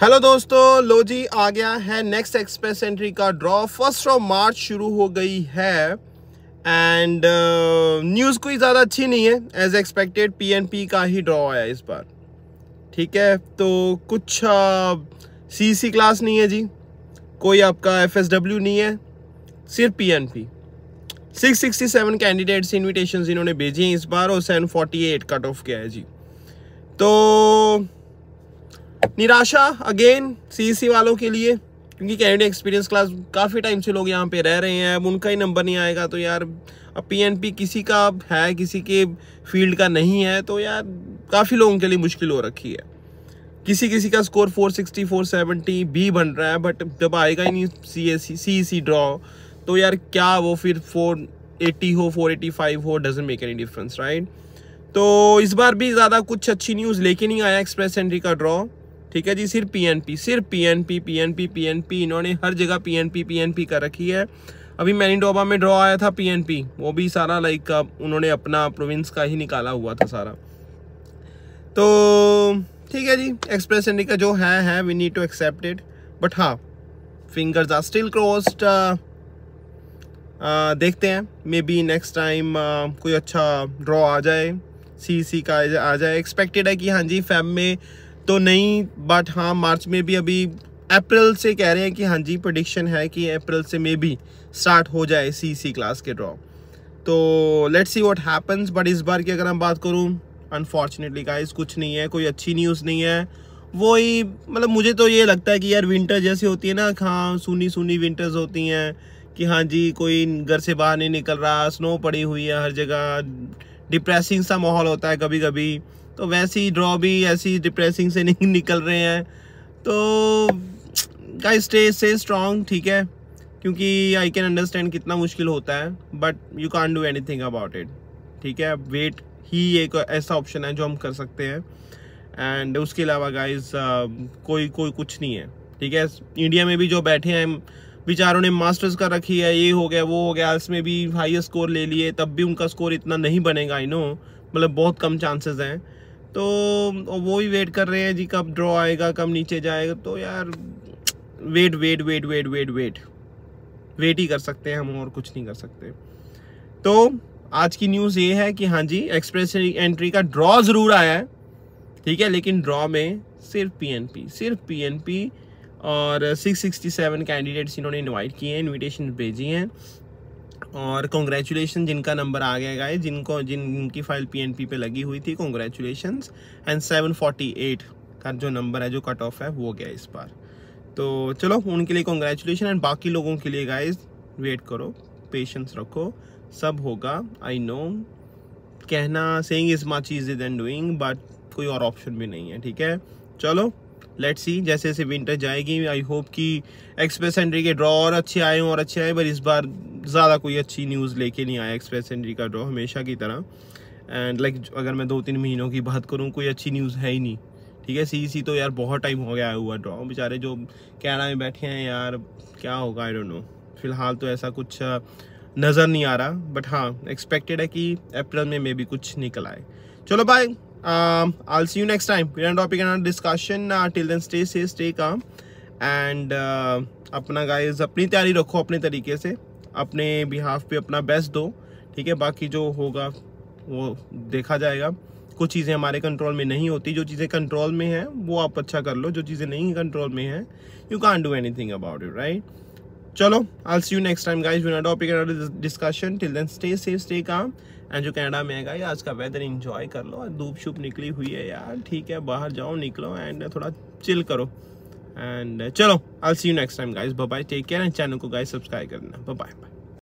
Hello दोस्तों लो जी आ गया है नेक्स्ट एक्सप्रेस एंट्री का ड्रॉ फ़र्स्ट ऑफ़ मार्च शुरू हो गई है एंड न्यूज़ uh, कोई ज़्यादा अच्छी नहीं है. एज एक्सपेक्टेड पीएनपी का ही ड्रॉ आया इस बार. ठीक है? तो कुछ सी सी क्लास नहीं है जी. कोई आपका एफ़ एस डब्ल्यू नहीं है. सिर्फ़ P N P six sixty seven candidates invitation इन्होंने भेजी हैं इस बार और seven forty eight cut off किया है जी. तो निराशा अगेन सीईसी वालों के लिए, क्योंकि कैनेडियन एक्सपीरियंस क्लास काफ़ी टाइम से लोग यहाँ पे रह रहे हैं, अब उनका ही नंबर नहीं आएगा तो यार, अब पीएनपी किसी का है, किसी के फ़ील्ड का नहीं है तो यार, काफ़ी लोगों के लिए मुश्किल हो रखी है। किसी किसी का स्कोर 460 470 भी बन रहा है बट जब आएगा ही नहीं सी एस सी सी ड्रॉ तो यार क्या वो फिर 480 हो 485 हो doesn't make any difference right तो इस बार भी ज़्यादा कुछ अच्छी न्यूज़ लेके नहीं आया एक्सप्रेस एंट्री का ड्रॉ ठीक है जी, सिर्फ़ पीएनपी सिर्फ़ पीएनपी पीएनपी पीएनपी इन्होंने हर जगह पीएनपी पीएनपी कर रखी है। अभी मैनीडोबा में ड्रॉ आया था पीएनपी वो भी सारा लाइक उन्होंने अपना प्रोविंस का ही निकाला हुआ था सारा। तो ठीक है जी एक्सप्रेस इंडी का जो है है we need to accept it but हाँ फिंगर्स आर स्टिल क्रोस्ड देखते हैं मे बी नेक्स्ट टाइम कोई अच्छा ड्रॉ आ जाए सी सी का आ जाए एक्सपेक्टेड है कि हाँ जी फैम में तो नहीं बट हाँ मार्च में भी अभी अप्रैल से कह रहे हैं कि हाँ जी प्रडिक्शन है कि अप्रैल से मे भी स्टार्ट हो जाए सी सी क्लास के ड्रॉ तो let's see what happens but इस बार की अगर हम बात करूँ अनफॉर्चुनेटली गाइस कुछ नहीं है, कोई अच्छी न्यूज़ नहीं है। वही मतलब मुझे तो ये लगता है कि यार विंटर जैसी होती है ना हाँ सुनी सुनी विंटर्स होती हैं, कि हाँ जी, कोई घर से बाहर नहीं निकल रहा स्नो पड़ी हुई है हर जगह डिप्रेसिंग सा माहौल होता है कभी कभी तो वैसे ही ड्रॉ भी ऐसी डिप्रेसिंग से नहीं निकल रहे हैं। तो गाइस स्टे स्टे स्ट्रॉन्ग ठीक है? क्योंकि आई कैन अंडरस्टैंड कितना मुश्किल होता है but you can do anything about it ठीक है? वेट ही एक ऐसा ऑप्शन है जो हम कर सकते हैं। एंड उसके अलावा गाइज़ uh, कोई कोई कुछ नहीं है ठीक है? इंडिया में भी जो बैठे हैं बेचारों ने मास्टर्स कर रखी है ये हो गया वो हो गया इसमें भी हाईएस्ट स्कोर ले लिए तब भी उनका स्कोर इतना नहीं बनेगा आई नो मतलब बहुत कम चांसेस हैं। तो वो ही वेट कर रहे हैं जी, कब ड्रॉ आएगा, कब नीचे जाएगा। तो यार wait wait wait wait wait wait wait ही कर सकते हैं हम और कुछ नहीं कर सकते। तो आज की न्यूज़ ये है कि हाँ जी एक्सप्रेस एंट्री का ड्रॉ ज़रूर आया है, ठीक है, लेकिन ड्रॉ में सिर्फ़ पीएनपी सिर्फ़ पीएनपी और 667 कैंडिडेट्स इन्होंने इनवाइट किए हैं इनविटेशन भेजी हैं। और कॉन्ग्रेचुलेशन जिनका नंबर आ गया गाय जिनको, जिन, जिनकी फ़ाइल पीएनपी पे लगी हुई थी कॉन्ग्रेचुलेशन एंड 748 का जो नंबर है, जो कट ऑफ़ है, वो गया इस बार. तो चलो, उनके लिए कॉन्ग्रेचुलेशन एंड बाकी लोगों के लिए गाइज़ वेट करो पेशेंस रखो. सब होगा आई नो कहना saying is much easy than doing but कोई और ऑप्शन भी नहीं है, ठीक है? चलो लेट्स सी जैसे जैसे विंटर जाएगी आई होप कि एक्सप्रेस एंट्री के ड्रॉ और अच्छे आए और अच्छे आए पर इस बार ज़्यादा कोई अच्छी न्यूज़ लेके नहीं आया एक्सप्रेस एंट्री का ड्रॉ हमेशा की तरह। एंड लाइक like, अगर मैं दो तीन महीनों की बात करूँ कोई अच्छी न्यूज़ है ही नहीं। ठीक है सी सी तो यार बहुत टाइम हो गया हुआ ड्रॉ बेचारे जो कैना में बैठे हैं यार क्या होगा आई डोंट नो फ़िलहाल तो ऐसा कुछ नज़र नहीं आ रहा बट हाँ एक्सपेक्टेड है कि अप्रैल में मे भी कुछ निकल आए। चलो bye um, I'll see you next time. We're on topic and discussion. Uh, till then, stay safe, stay calm. And uh, अपना गाइज़ अपनी तैयारी रखो अपने तरीके से। अपने बिहाफ पे अपना बेस्ट दो। ठीक है? बाकी जो होगा वो देखा जाएगा। कुछ चीज़ें हमारे कंट्रोल में नहीं होती। जो चीज़ें कंट्रोल में हैं वो आप अच्छा कर लो। जो चीज़ें नहीं कंट्रोल में हैं you can do anything about it right चलो I see you next time guys topic discussion till then stay safe stay calm and जो कनाडा में है आज का वेदर इंजॉय कर लो। धूप शूप निकली हुई है यार। ठीक है, बाहर जाओ, निकलो एंड थोड़ा चिल करो। एंड चलो I see you next time guys bye take care and channel को गाइस सब्सक्राइब करना। Bye bye